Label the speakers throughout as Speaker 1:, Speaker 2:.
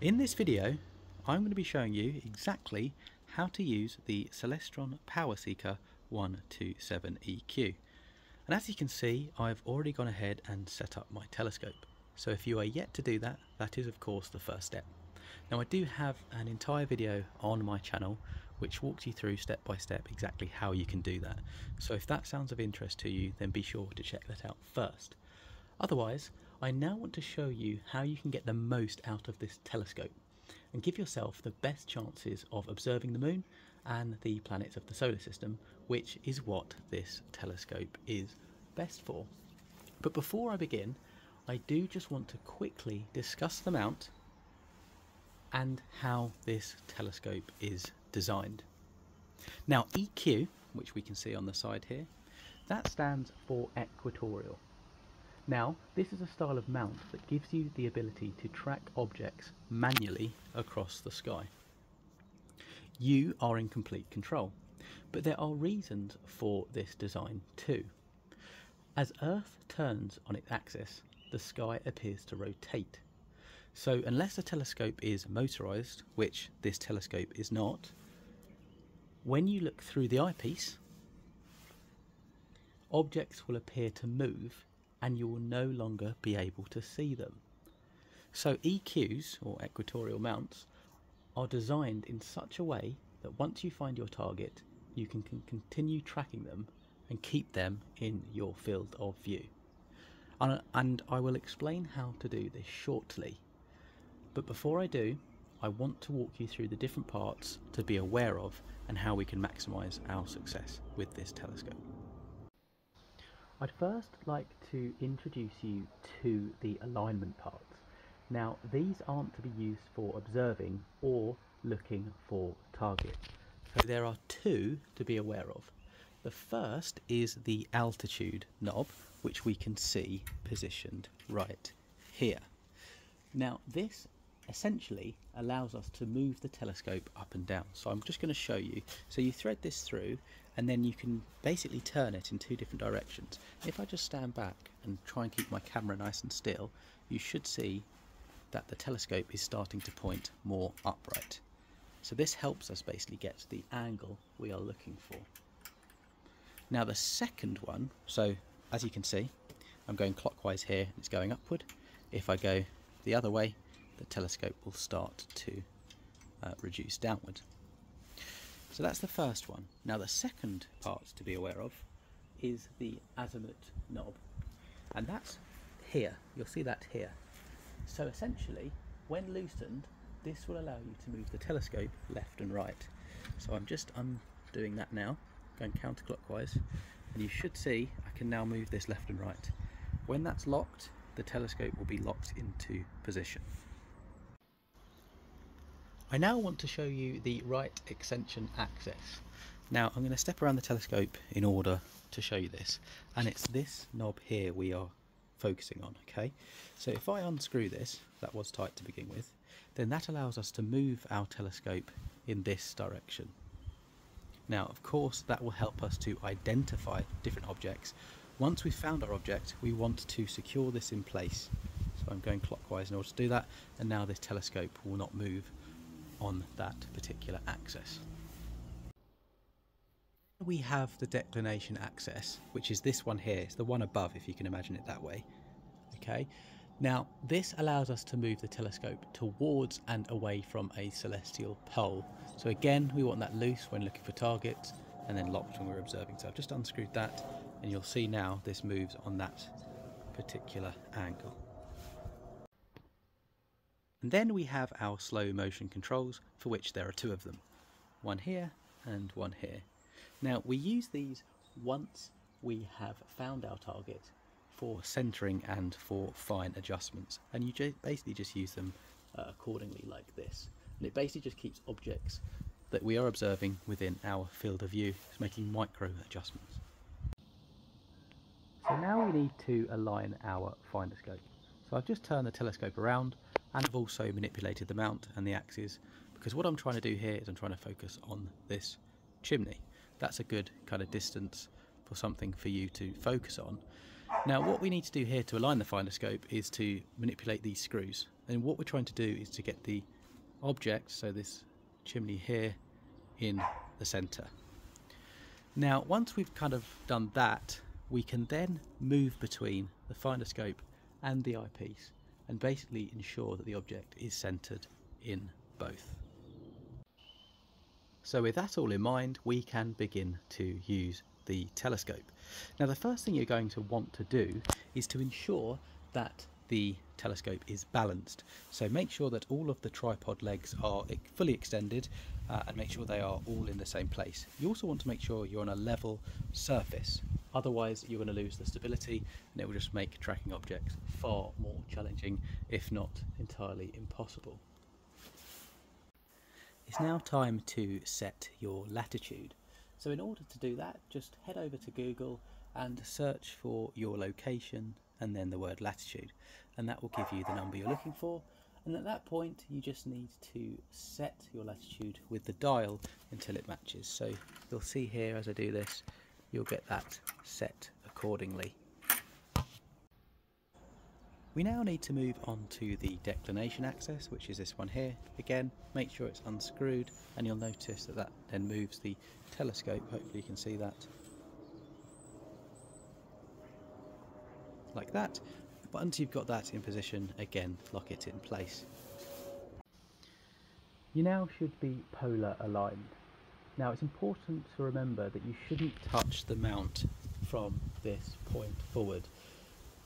Speaker 1: In this video I'm going to be showing you exactly how to use the Celestron Power Seeker 127EQ. And as you can see I've already gone ahead and set up my telescope. So if you are yet to do that, that is of course the first step. Now I do have an entire video on my channel which walks you through step by step exactly how you can do that. So if that sounds of interest to you then be sure to check that out first. Otherwise I now want to show you how you can get the most out of this telescope and give yourself the best chances of observing the moon and the planets of the solar system, which is what this telescope is best for. But before I begin, I do just want to quickly discuss the mount and how this telescope is designed. Now EQ, which we can see on the side here, that stands for equatorial. Now, this is a style of mount that gives you the ability to track objects manually across the sky. You are in complete control, but there are reasons for this design too. As Earth turns on its axis, the sky appears to rotate. So unless the telescope is motorised, which this telescope is not, when you look through the eyepiece, objects will appear to move and you will no longer be able to see them. So EQs, or equatorial mounts, are designed in such a way that once you find your target, you can, can continue tracking them and keep them in your field of view. And, and I will explain how to do this shortly. But before I do, I want to walk you through the different parts to be aware of and how we can maximise our success with this telescope. I'd first like to introduce you to the alignment parts. Now these aren't to be used for observing or looking for targets. So there are two to be aware of. The first is the altitude knob which we can see positioned right here. Now this essentially allows us to move the telescope up and down. So I'm just going to show you. So you thread this through and then you can basically turn it in two different directions. If I just stand back and try and keep my camera nice and still, you should see that the telescope is starting to point more upright. So this helps us basically get the angle we are looking for. Now the second one, so as you can see, I'm going clockwise here, it's going upward. If I go the other way, the telescope will start to uh, reduce downward. So that's the first one. Now the second part to be aware of is the azimuth knob. And that's here. You'll see that here. So essentially, when loosened, this will allow you to move the telescope left and right. So I'm just undoing that now, going counterclockwise, and you should see I can now move this left and right. When that's locked, the telescope will be locked into position. I now want to show you the right ascension axis. Now I'm going to step around the telescope in order to show you this and it's this knob here we are focusing on okay? So if I unscrew this that was tight to begin with then that allows us to move our telescope in this direction. Now of course that will help us to identify different objects. Once we've found our object we want to secure this in place. So I'm going clockwise in order to do that and now this telescope will not move on that particular axis. We have the declination axis, which is this one here. It's the one above, if you can imagine it that way. Okay. Now, this allows us to move the telescope towards and away from a celestial pole. So again, we want that loose when looking for targets and then locked when we're observing. So I've just unscrewed that and you'll see now this moves on that particular angle. And then we have our slow motion controls, for which there are two of them. One here and one here. Now we use these once we have found our target for centering and for fine adjustments. And you basically just use them uh, accordingly like this. And it basically just keeps objects that we are observing within our field of view, it's making micro adjustments. So now we need to align our finder scope. So I've just turned the telescope around and I've also manipulated the mount and the axes because what I'm trying to do here is I'm trying to focus on this chimney. That's a good kind of distance for something for you to focus on. Now what we need to do here to align the finder scope is to manipulate these screws and what we're trying to do is to get the object, so this chimney here, in the centre. Now once we've kind of done that we can then move between the finder scope and the eyepiece and basically ensure that the object is centered in both. So with that all in mind, we can begin to use the telescope. Now the first thing you're going to want to do is to ensure that the telescope is balanced. So make sure that all of the tripod legs are fully extended uh, and make sure they are all in the same place. You also want to make sure you're on a level surface. Otherwise you're going to lose the stability and it will just make tracking objects far more challenging, if not entirely impossible. It's now time to set your latitude. So in order to do that, just head over to Google and search for your location and then the word latitude and that will give you the number you're looking for and at that point you just need to set your latitude with the dial until it matches so you'll see here as I do this you'll get that set accordingly. We now need to move on to the declination axis, which is this one here. Again, make sure it's unscrewed and you'll notice that that then moves the telescope. Hopefully you can see that. Like that. But once you've got that in position, again, lock it in place. You now should be polar aligned. Now it's important to remember that you shouldn't touch the mount from this point forward.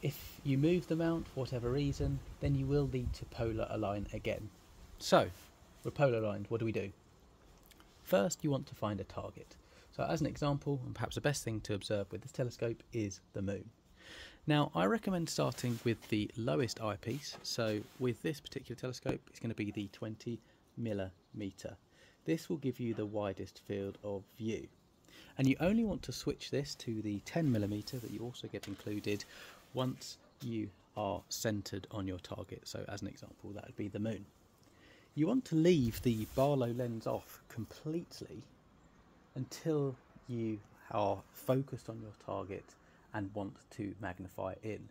Speaker 1: If you move the mount for whatever reason, then you will need to polar align again. So, we're polar aligned, what do we do? First, you want to find a target. So as an example, and perhaps the best thing to observe with this telescope is the moon. Now, I recommend starting with the lowest eyepiece. So with this particular telescope, it's going to be the 20 millimeter. This will give you the widest field of view. And you only want to switch this to the 10 millimeter that you also get included once you are centered on your target. So as an example, that would be the moon. You want to leave the Barlow lens off completely until you are focused on your target and want to magnify in.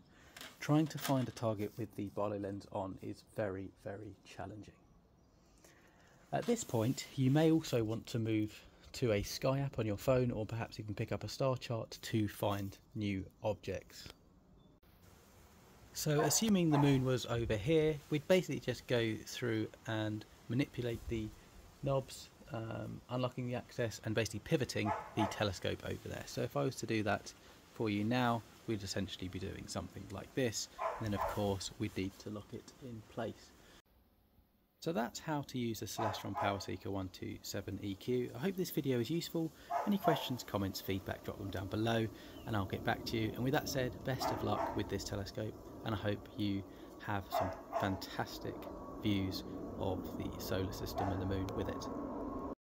Speaker 1: Trying to find a target with the Barlow lens on is very, very challenging. At this point, you may also want to move to a sky app on your phone or perhaps even pick up a star chart to find new objects. So assuming the moon was over here, we'd basically just go through and manipulate the knobs, um, unlocking the axes and basically pivoting the telescope over there. So if I was to do that for you now, we'd essentially be doing something like this. And then of course we'd need to lock it in place. So that's how to use the Celestron PowerSeeker 127 EQ. I hope this video is useful. Any questions, comments, feedback, drop them down below and I'll get back to you. And with that said, best of luck with this telescope and I hope you have some fantastic views of the solar system and the moon with it.